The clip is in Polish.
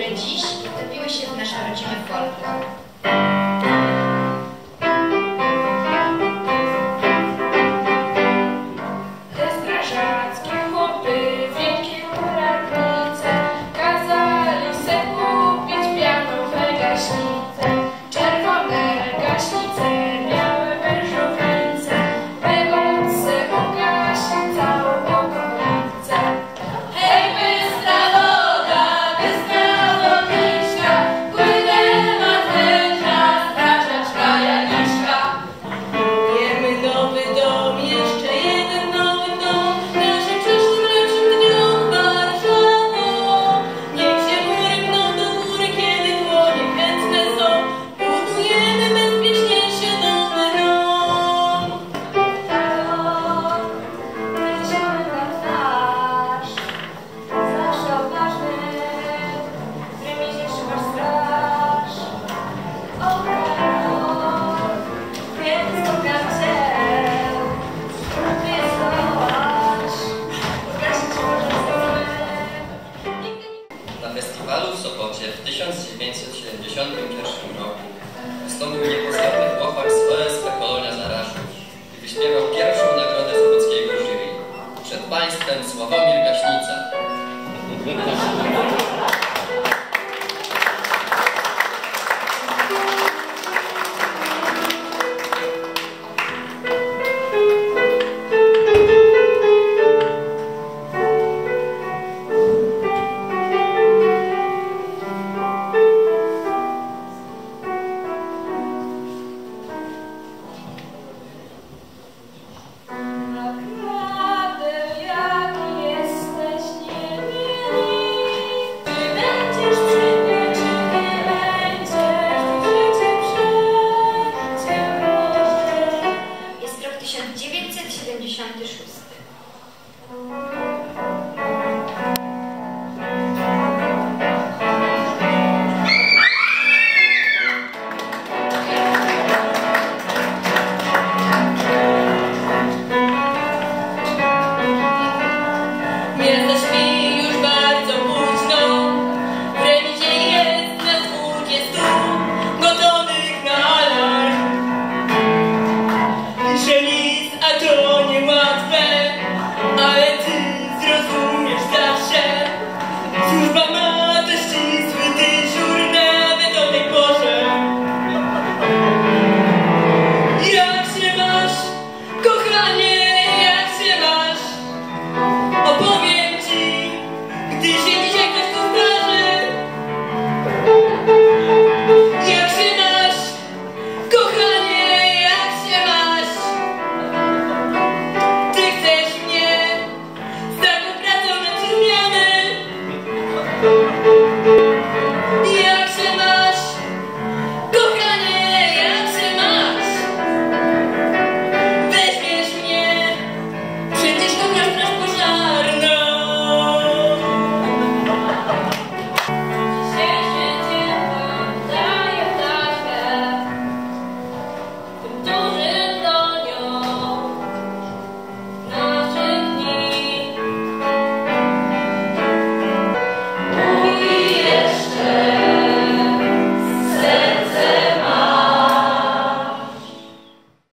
które dziś wtopiły się w nasz rodzimy folklor. 1976.